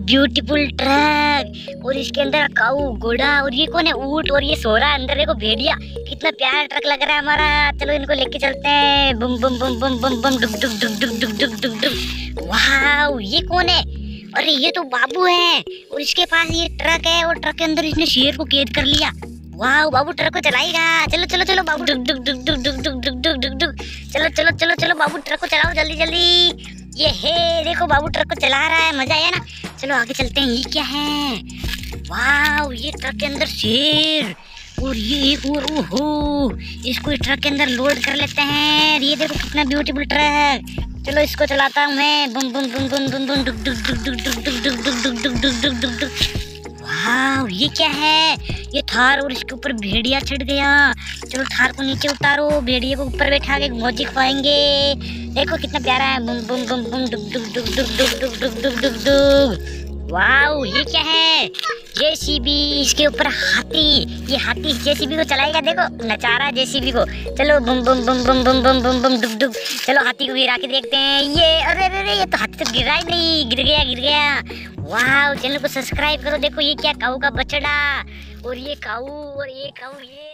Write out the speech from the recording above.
beautiful truck और इसके अंदर काऊ घोड़ा और ये कौन है ऊट और ये सोरा अंदर देखो भेड़िया कितना प्यारा ट्रक लग रहा है हमारा चलो इनको लेके चलते हैं बुम बुम बुम बुम बुम बुम डुक डुक डुक डुक डुक डुक डुक डुक वाह ये कौन है अरे ये तो बाबू है और इसके पास ये ट्रक है और ट्रक के अंदर इसने शेर को कैद कर लिया वाह बाबू ट्रक को चलाएगा चलो चलो चलो बाबू डुक डुक डुक डुक डुक डुक डुक डुक डुक डुक चलो चलो चलो चलो बाबू ट्रक को चलाओ जल्दी जल्दी ये है देखो बाबू ट्रक को चला रहा है मज़ा आया ना चलो आगे चलते हैं ये क्या है वाह ये ट्रक के अंदर शेर और ये एक और ओहो इसको ट्रक के अंदर लोड कर लेते हैं ये देखो कितना ब्यूटीफुल ट्रक चलो इसको चलाता हूँ मैं बुम बुम बुम बुम बुम बुम डुक डुक डुक डुक डुक डुक डुक डुक डुक डुक डुक डुक डुक डुक वाह ये क्या है ये थार और इसके ऊपर भेड़िया चढ़ गया चलो थार को नीचे उतारो भेड़िया को ऊपर बैठा के मौजी खवाएँगे देखो कितना प्यारा है बुम बुम बुम बुम डुक डुक डुक डुक डुक डुक डुक डुक डुक डुक वाह ये क्या है जेसीबी इसके ऊपर हाथी ये हाथी जेसीबी को चलाएगा देखो नचा रहा है जेसीबी को चलो बुम बुम बुम बुम बुम बुम बुम बुम डुक डुक चलो हाथी को गिरा के देखते हैं ये अरे अरे अरे ये तो हाथी तो गिरा ही नहीं गिर गया गिर गया वाह चैनल को सब्सक्राइब करो देखो ये क्या काऊ का बछड़ा और ये काऊ और ये काऊ ये